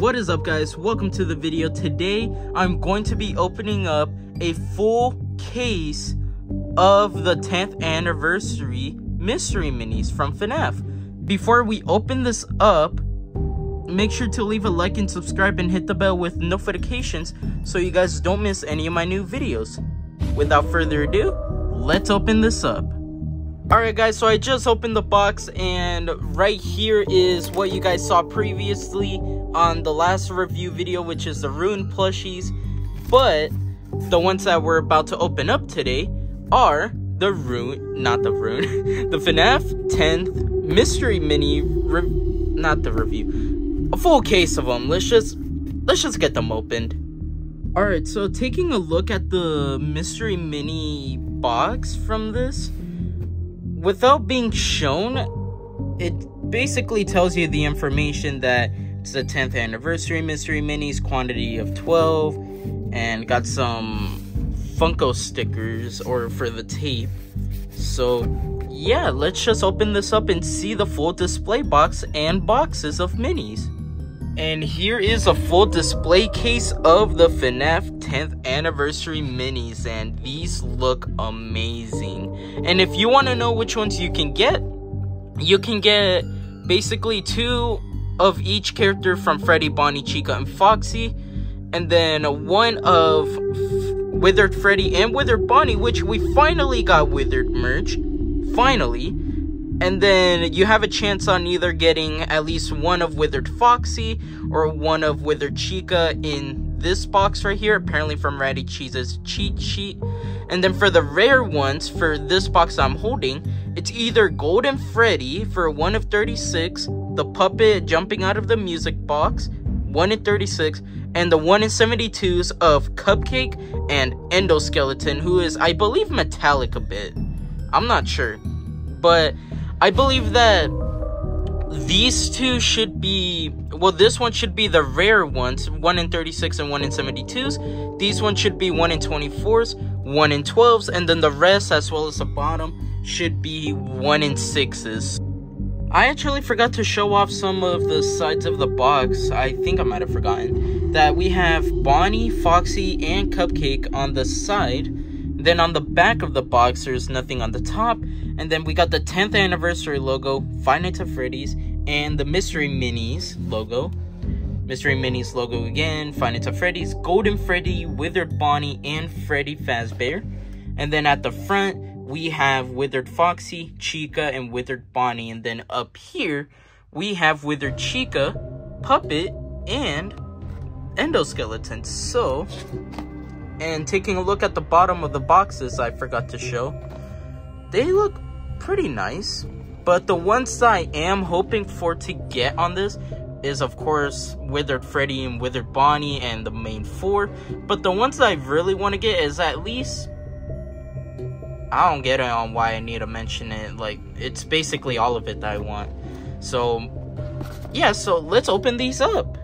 What is up guys? Welcome to the video. Today I'm going to be opening up a full case of the 10th anniversary mystery minis from FNAF. Before we open this up, make sure to leave a like and subscribe and hit the bell with notifications so you guys don't miss any of my new videos. Without further ado, let's open this up. Alright guys, so I just opened the box and right here is what you guys saw previously on the last review video, which is the Ruin plushies. But the ones that we're about to open up today are the Rune, not the Rune, the FNAF 10th Mystery Mini, not the review, a full case of them. Let's just, let's just get them opened. Alright, so taking a look at the Mystery Mini box from this, without being shown, it basically tells you the information that it's the 10th anniversary mystery minis, quantity of 12, and got some Funko stickers or for the tape. So, yeah, let's just open this up and see the full display box and boxes of minis. And here is a full display case of the FNAF 10th anniversary minis and these look amazing. And if you want to know which ones you can get, you can get basically two of each character from Freddy, Bonnie, Chica, and Foxy. And then one of Withered Freddy and Withered Bonnie, which we finally got Withered merch. Finally and then you have a chance on either getting at least one of Withered Foxy or one of Withered Chica in this box right here, apparently from Ratty Cheese's cheat sheet. And then for the rare ones, for this box I'm holding, it's either Golden Freddy for 1 of 36, the puppet jumping out of the music box, 1 in 36, and the 1 in 72s of Cupcake and Endoskeleton, who is, I believe, metallic a bit. I'm not sure. But I believe that these two should be well this one should be the rare ones 1 in 36 and 1 in 72s these ones should be 1 in 24s 1 in 12s and then the rest as well as the bottom should be 1 in 6s I actually forgot to show off some of the sides of the box I think I might have forgotten that we have Bonnie, Foxy, and Cupcake on the side then on the back of the box, there's nothing on the top. And then we got the 10th anniversary logo, Five Nights at Freddy's, and the Mystery Minis logo. Mystery Minis logo again, Five Nights at Freddy's, Golden Freddy, Withered Bonnie, and Freddy Fazbear. And then at the front, we have Withered Foxy, Chica, and Withered Bonnie. And then up here, we have Withered Chica, Puppet, and Endoskeleton. So, and taking a look at the bottom of the boxes I forgot to show, they look pretty nice. But the ones I am hoping for to get on this is of course Withered Freddy and Withered Bonnie and the main four. But the ones I really want to get is at least I don't get it on why I need to mention it. Like it's basically all of it that I want. So yeah, so let's open these up.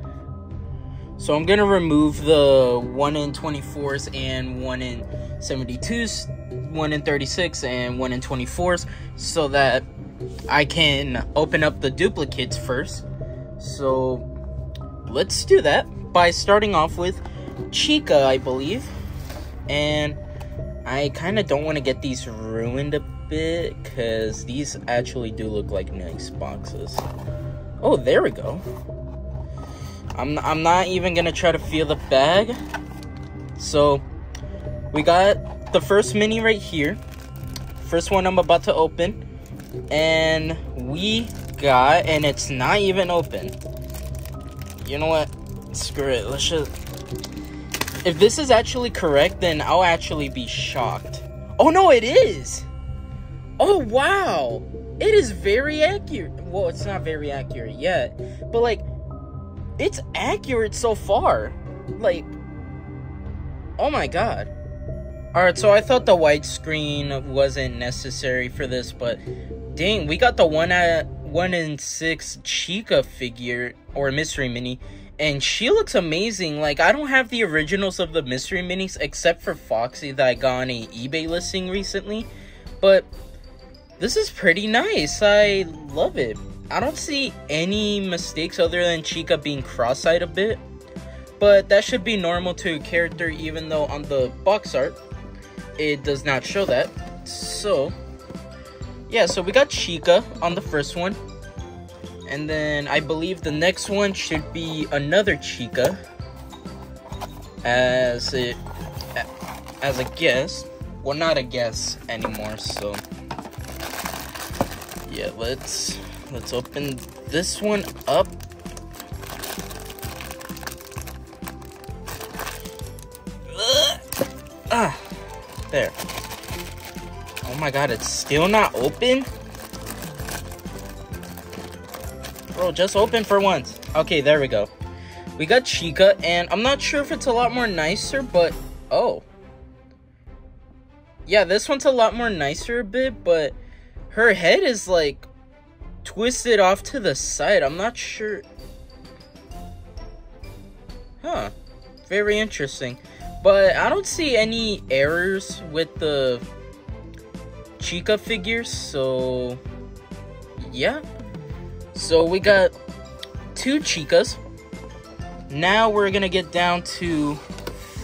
So I'm going to remove the 1 in 24s and 1 in 72s, 1 in 36 and 1 in 24s so that I can open up the duplicates first. So let's do that by starting off with Chica, I believe. And I kind of don't want to get these ruined a bit because these actually do look like nice boxes. Oh, there we go. I'm, I'm not even gonna try to feel the bag. So, we got the first mini right here. First one I'm about to open. And we got, and it's not even open. You know what? Screw it. Let's just. If this is actually correct, then I'll actually be shocked. Oh no, it is! Oh wow! It is very accurate. Well, it's not very accurate yet. But like, it's accurate so far. Like, oh my god. Alright, so I thought the white screen wasn't necessary for this, but dang, we got the one at one in six Chica figure or mystery mini, and she looks amazing. Like, I don't have the originals of the mystery minis except for Foxy that I got on a eBay listing recently, but this is pretty nice. I love it. I don't see any mistakes other than Chica being cross-eyed a bit. But that should be normal to a character even though on the box art, it does not show that. So, yeah, so we got Chica on the first one. And then I believe the next one should be another Chica as it as a guest. Well, not a guest anymore. So yeah, let's let's open this one up. Ah, there. Oh my god, it's still not open? Bro, just open for once. Okay, there we go. We got Chica, and I'm not sure if it's a lot more nicer, but... Oh. Yeah, this one's a lot more nicer a bit, but her head is, like, twisted off to the side. I'm not sure... Huh. Very interesting. But I don't see any errors with the Chica figures, so... Yeah. So we got two Chicas. Now we're gonna get down to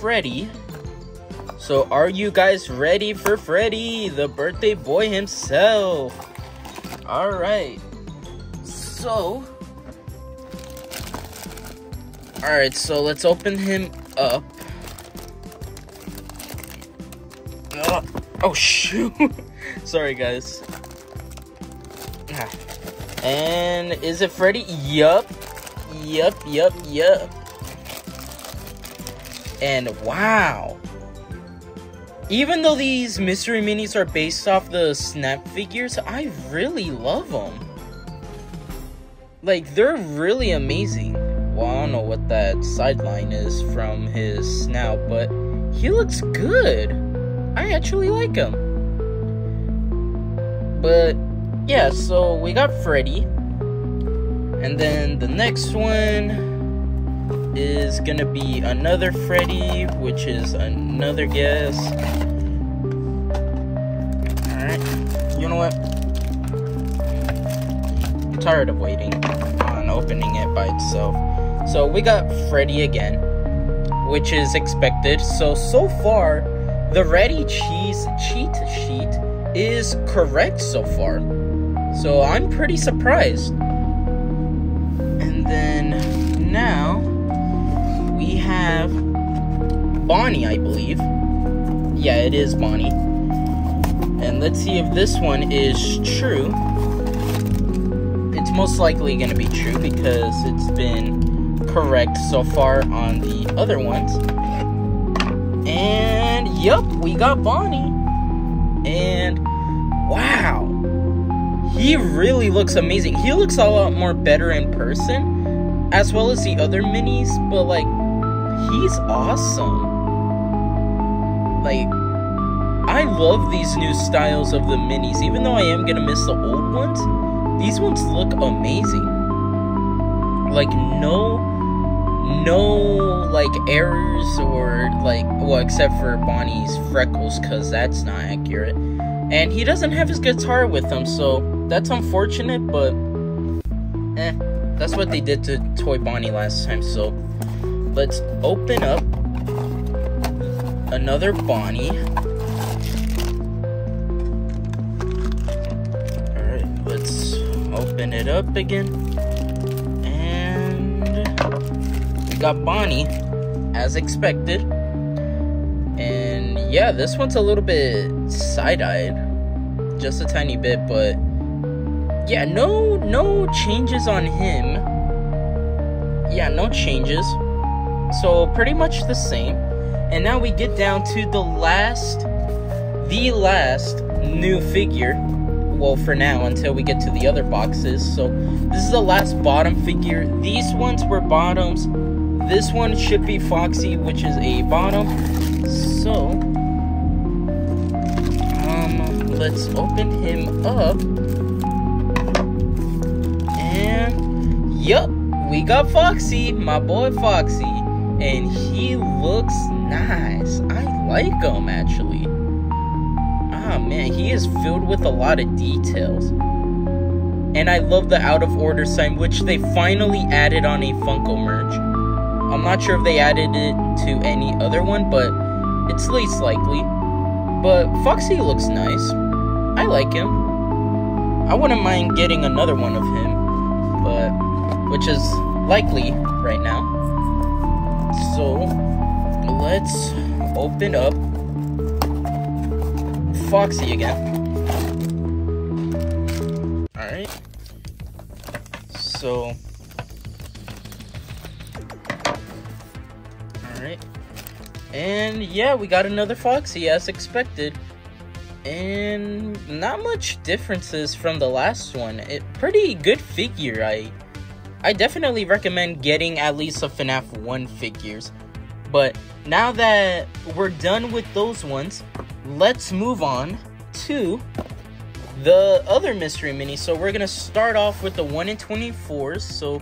Freddy. So are you guys ready for Freddy, the birthday boy himself? Alright. So... Alright, so let's open him up. Uh, oh, shoot. Sorry, guys. Ah. And is it Freddy? Yup. Yup, yup, yup. And wow. Even though these mystery minis are based off the snap figures, I really love them. Like, they're really amazing. Well, I don't know what that sideline is from his snout, but he looks good. I actually like him. But yeah, so we got Freddy. And then the next one is gonna be another Freddy, which is another guess. Alright, you know what? I'm tired of waiting on opening it by itself. So we got Freddy again, which is expected. So, so far, the Ready Cheese cheat sheet is correct so far. So I'm pretty surprised. And then now we have Bonnie, I believe. Yeah, it is Bonnie. And let's see if this one is true. It's most likely going to be true because it's been correct so far on the other ones. And yep, we got Bonnie. And wow he really looks amazing. He looks a lot more better in person, as well as the other minis, but like, he's awesome. Like, I love these new styles of the minis, even though I am gonna miss the old ones. These ones look amazing. Like, no, no, like, errors or, like, well, except for Bonnie's freckles, because that's not accurate. And he doesn't have his guitar with him, so that's unfortunate, but eh, that's what they did to Toy Bonnie last time. So let's open up another Bonnie. Alright, let's open it up again. And we got Bonnie, as expected. And yeah, this one's a little bit side-eyed. Just a tiny bit, but yeah, no no changes on him. Yeah, no changes. So pretty much the same. And now we get down to the last the last new figure. Well, for now until we get to the other boxes. So this is the last bottom figure. These ones were bottoms. This one should be Foxy, which is a bottom. So um let's open him up. Yup, we got Foxy, my boy Foxy, and he looks nice. I like him actually. Ah man, he is filled with a lot of details. And I love the out of order sign, which they finally added on a Funko merch. I'm not sure if they added it to any other one, but it's least likely. But Foxy looks nice. I like him. I wouldn't mind getting another one of him, which is likely right now. So let's open up Foxy again. Alright. So Alright. And yeah, we got another Foxy as expected. And not much differences from the last one. It pretty good figure. I I definitely recommend getting at least a FNAF 1 figures. But now that we're done with those ones, let's move on to the other mystery mini. So we're gonna start off with the 1 in 24s. So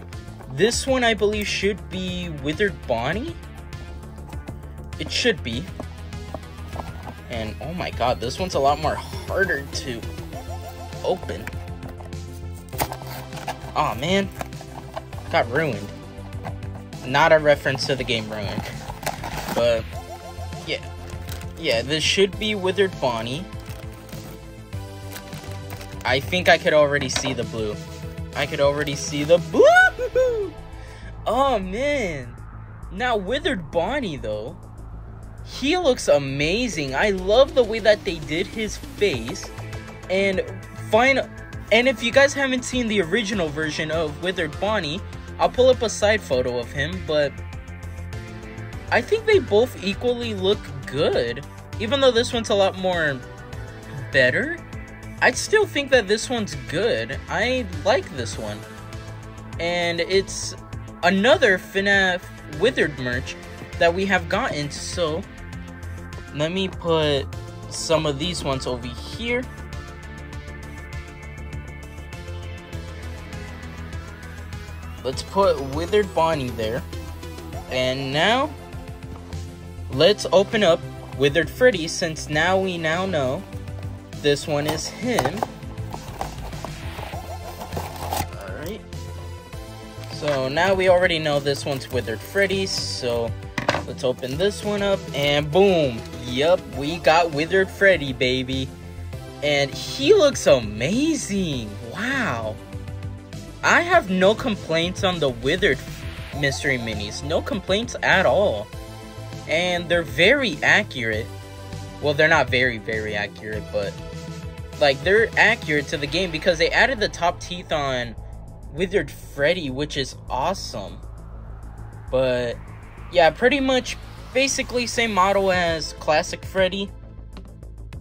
this one I believe should be Withered Bonnie. It should be. And oh my god, this one's a lot more harder to open. oh, man. Got ruined. Not a reference to the game Ruined. But, yeah. Yeah, this should be Withered Bonnie. I think I could already see the blue. I could already see the blue! Oh, man. Now, Withered Bonnie, though, he looks amazing. I love the way that they did his face. And fine. And if you guys haven't seen the original version of Withered Bonnie, I'll pull up a side photo of him, but I think they both equally look good. Even though this one's a lot more better, I still think that this one's good. I like this one. And it's another FNAF Withered merch that we have gotten, so let me put some of these ones over here. Let's put Withered Bonnie there. And now, let's open up Withered Freddy since now we now know this one is him. Alright. So now we already know this one's Withered Freddy, so let's open this one up and boom. Yup, we got Withered Freddy, baby. And he looks amazing. Wow. I have no complaints on the Withered mystery minis. No complaints at all. And they're very accurate. Well, they're not very, very accurate, but like they're accurate to the game because they added the top teeth on Withered Freddy, which is awesome. But yeah, pretty much basically same model as Classic Freddy.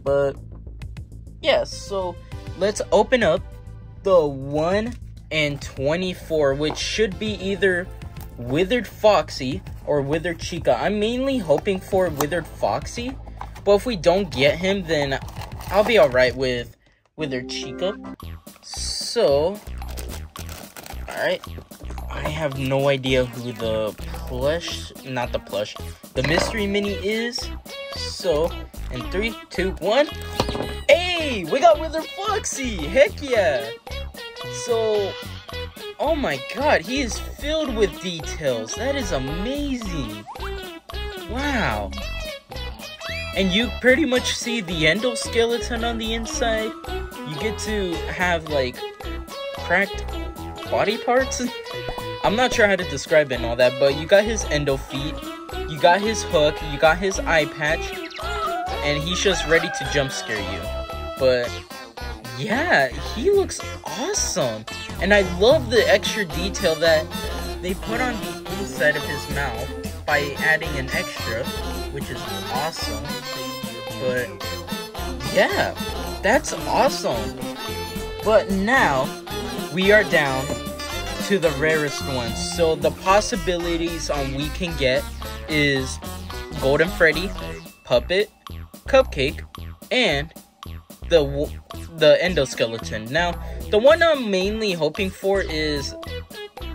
But yeah, so let's open up the 1 and 24, which should be either Withered Foxy or Withered Chica. I'm mainly hoping for Withered Foxy, but if we don't get him, then I'll be alright with Withered Chica. So, alright. I have no idea who the plush, not the plush, the mystery mini is. So, in three, two, one. Hey, we got Wither Foxy! Heck yeah! So, oh my god, he is filled with details. That is amazing. Wow. And you pretty much see the endoskeleton on the inside. You get to have, like, cracked body parts. I'm not sure how to describe it and all that, but you got his endo feet, you got his hook, you got his eye patch, and he's just ready to jump scare you. But yeah, he looks awesome. And I love the extra detail that they put on the inside of his mouth by adding an extra, which is awesome. But yeah, that's awesome. But now we are down to the rarest ones. So the possibilities on we can get is Golden Freddy, Puppet, Cupcake, and the the endoskeleton. Now, the one I'm mainly hoping for is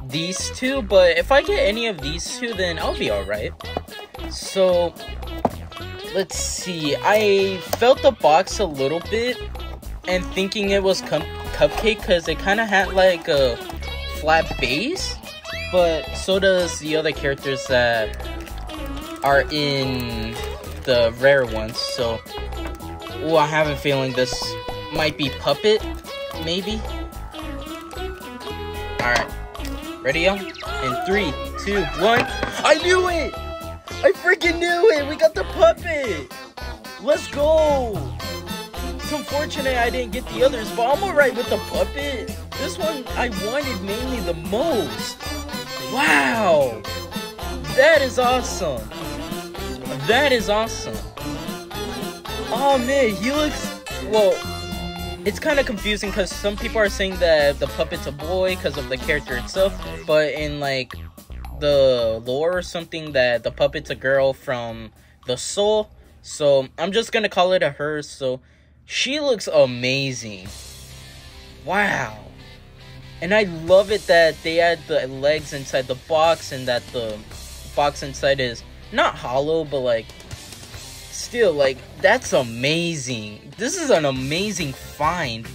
these two, but if I get any of these two, then I'll be alright. So, let's see. I felt the box a little bit, and thinking it was Cupcake because it kind of had like a flat base, but so does the other characters that are in the rare ones. So, oh, I have a feeling this might be Puppet, maybe. Alright, ready, yo? In three, two, one. I knew it! I freaking knew it! We got the puppet! Let's go! It's unfortunate I didn't get the others, but I'm alright with the puppet. This one I wanted mainly the most. Wow! That is awesome. That is awesome. Oh man, he looks, well, it's kind of confusing because some people are saying that the puppet's a boy because of the character itself, but in like the lore or something that the puppet's a girl from the soul. So I'm just gonna call it a her. So she looks amazing. Wow. And I love it that they add the legs inside the box and that the box inside is not hollow, but like still like that's amazing. This is an amazing find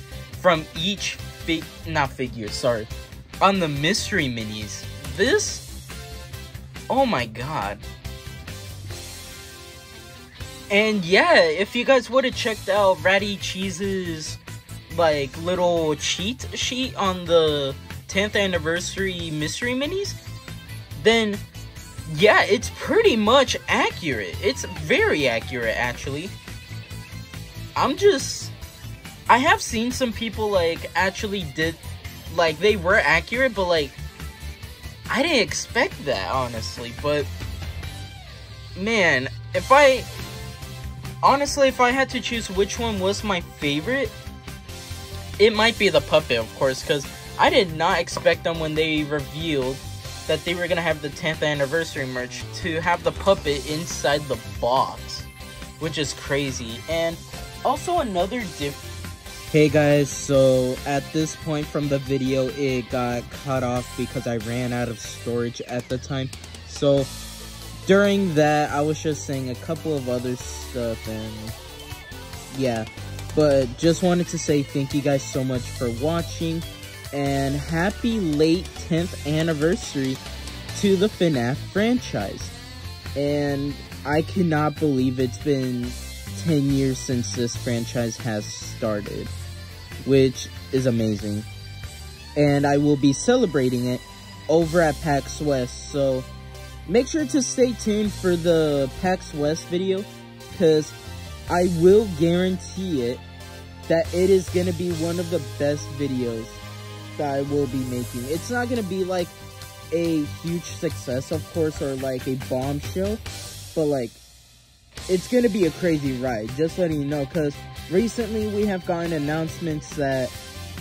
from each fig not figure, sorry. On the mystery minis. This Oh my god. And yeah, if you guys would have checked out Ratty Cheese's like little cheat sheet on the 10th anniversary mystery minis, then yeah, it's pretty much accurate. It's very accurate actually. I'm just I have seen some people like actually did like they were accurate, but like I didn't expect that honestly, but man, if I honestly if I had to choose which one was my favorite, it might be the puppet, of course, because I did not expect them when they revealed that they were gonna have the 10th anniversary merch to have the puppet inside the box, which is crazy. And also another diff. Hey guys, so at this point from the video, it got cut off because I ran out of storage at the time. So during that, I was just saying a couple of other stuff and yeah. But just wanted to say thank you guys so much for watching and happy late 10th anniversary to the FNAF franchise. And I cannot believe it's been 10 years since this franchise has started, which is amazing. And I will be celebrating it over at PAX West, so make sure to stay tuned for the PAX West video, because I will guarantee it that it is going to be one of the best videos that I will be making. It's not going to be like a huge success, of course, or like a bombshell, but like it's going to be a crazy ride. Just letting you know, because recently we have gotten announcements that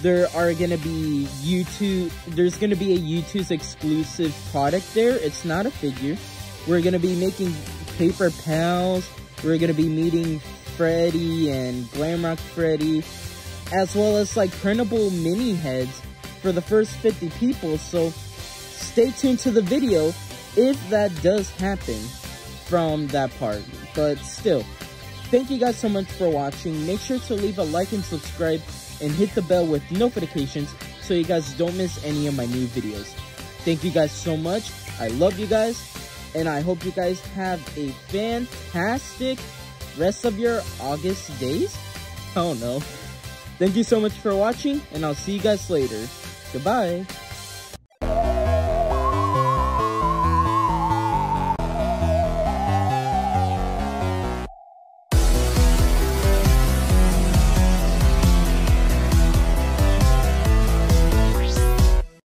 there are going to be YouTube, there's going to be a YouTube's exclusive product there. It's not a figure. We're going to be making paper pals. We're going to be meeting Freddy and Glamrock Freddy, as well as like printable mini heads for the first 50 people. So stay tuned to the video if that does happen from that part. But still, thank you guys so much for watching. Make sure to leave a like and subscribe and hit the bell with notifications so you guys don't miss any of my new videos. Thank you guys so much. I love you guys. And I hope you guys have a fantastic rest of your August days? I don't know. Thank you so much for watching, and I'll see you guys later. Goodbye.